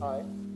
Hi.